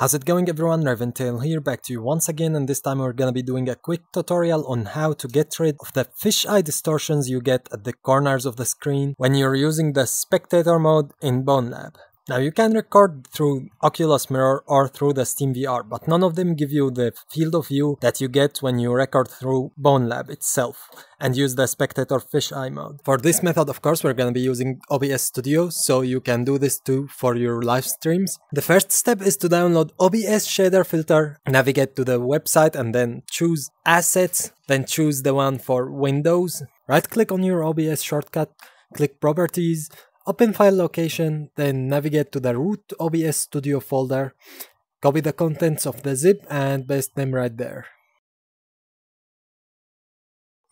How's it going everyone, RavenTale here, back to you once again and this time we're gonna be doing a quick tutorial on how to get rid of the fisheye distortions you get at the corners of the screen when you're using the spectator mode in BoneLab. Now you can record through Oculus Mirror or through the Steam VR, but none of them give you the field of view that you get when you record through BoneLab itself and use the spectator fisheye mode. For this method, of course, we're gonna be using OBS Studio, so you can do this too for your live streams. The first step is to download OBS shader filter, navigate to the website and then choose assets, then choose the one for Windows. Right click on your OBS shortcut, click properties, Open file location, then navigate to the root OBS Studio folder, copy the contents of the zip and paste them right there.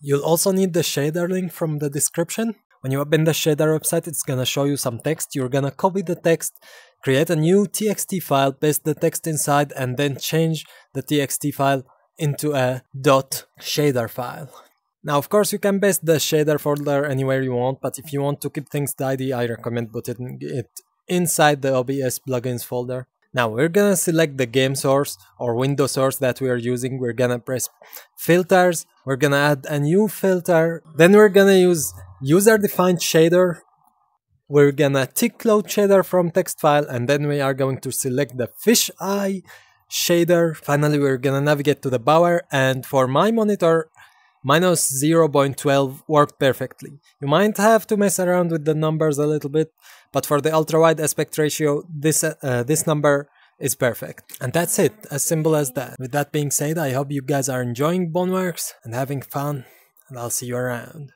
You'll also need the shader link from the description. When you open the shader website, it's gonna show you some text. You're gonna copy the text, create a new txt file, paste the text inside, and then change the txt file into a shader file. Now, of course, you can paste the shader folder anywhere you want, but if you want to keep things tidy, I recommend putting it inside the OBS plugins folder. Now we're gonna select the game source or window source that we are using. We're gonna press filters. We're gonna add a new filter. Then we're gonna use user defined shader. We're gonna tick load shader from text file and then we are going to select the fisheye shader. Finally, we're gonna navigate to the Power and for my monitor, minus 0.12 worked perfectly. You might have to mess around with the numbers a little bit, but for the ultra-wide aspect ratio, this, uh, this number is perfect. And that's it, as simple as that. With that being said, I hope you guys are enjoying Boneworks and having fun, and I'll see you around.